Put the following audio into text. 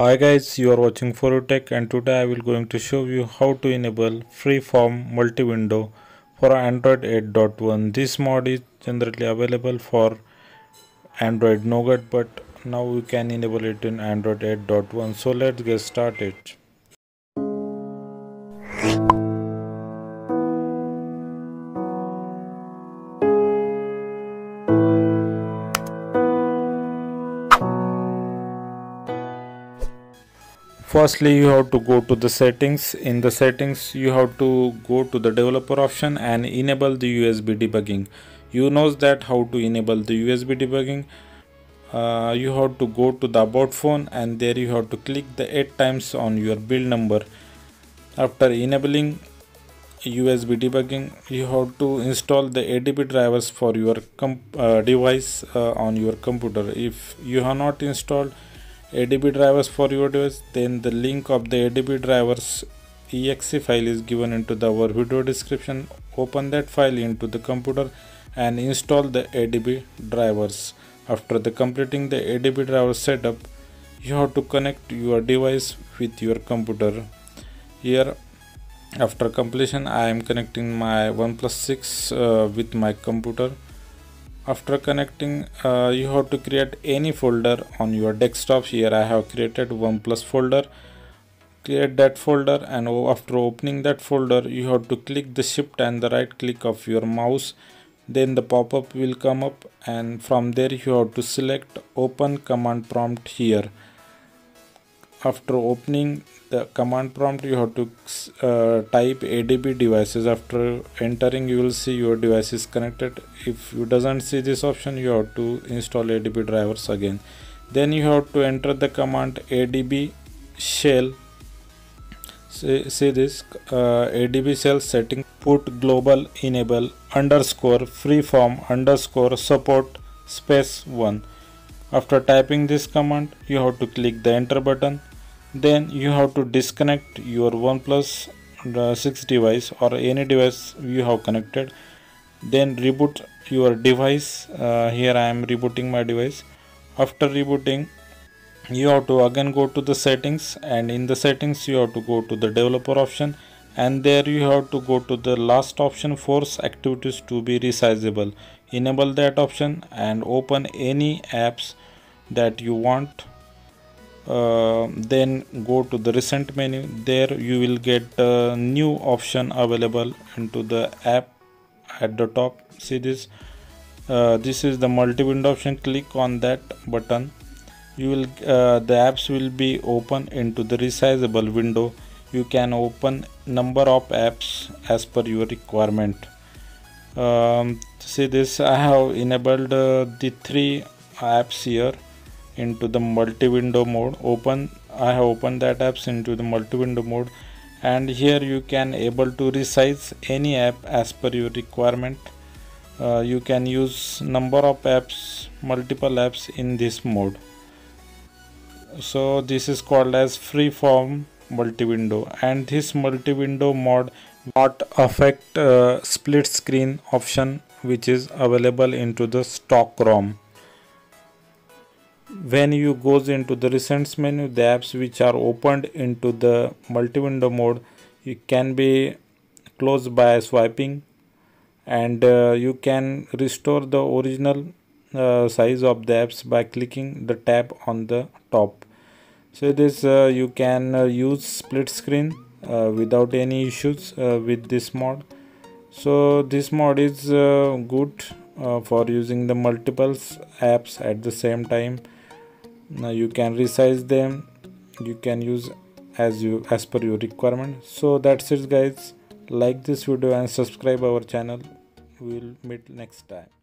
Hi guys, you are watching Tech and today I will going to show you how to enable freeform multi-window for Android 8.1. This mod is generally available for Android Nougat but now we can enable it in Android 8.1. So let's get started. Firstly you have to go to the settings. In the settings you have to go to the developer option and enable the usb debugging. You knows that how to enable the usb debugging. Uh, you have to go to the about phone and there you have to click the 8 times on your build number. After enabling USB debugging you have to install the ADB drivers for your uh, device uh, on your computer. If you have not installed ADB drivers for your device then the link of the ADB drivers exe file is given into the our video description. Open that file into the computer and install the ADB drivers. After the completing the ADB driver setup you have to connect your device with your computer. Here after completion I am connecting my OnePlus 6 uh, with my computer after connecting uh, you have to create any folder on your desktop. Here I have created OnePlus folder. Create that folder and after opening that folder you have to click the shift and the right click of your mouse. Then the pop-up will come up and from there you have to select open command prompt here after opening the command prompt you have to uh, type adb devices. After entering you will see your device is connected. If you doesn't see this option you have to install adb drivers again. Then you have to enter the command adb shell. See, see this uh, adb shell setting put global enable underscore freeform underscore support space 1 after typing this command you have to click the enter button then you have to disconnect your OnePlus 6 device or any device you have connected. Then reboot your device. Uh, here I am rebooting my device. After rebooting you have to again go to the settings and in the settings you have to go to the developer option and there you have to go to the last option force activities to be resizable. Enable that option and open any apps that you want uh, then go to the recent menu. There you will get a new option available into the app at the top. See this? Uh, this is the multi-window option. Click on that button. You will uh, the apps will be open into the resizable window. You can open number of apps as per your requirement. Um, see this? I have enabled uh, the three apps here into the multi-window mode. Open I have opened that apps into the multi-window mode. And here you can able to resize any app as per your requirement. Uh, you can use number of apps multiple apps in this mode. So this is called as freeform multi-window. And this multi-window mode not affect uh, split screen option which is available into the stock ROM when you goes into the recents menu the apps which are opened into the multi-window mode you can be closed by swiping and uh, you can restore the original uh, size of the apps by clicking the tab on the top. So this uh, you can uh, use split screen uh, without any issues uh, with this mod. So this mod is good for using the multiples apps at the same time now you can resize them. You can use as you as per your requirement. So that's it guys. Like this video and subscribe our channel. We'll meet next time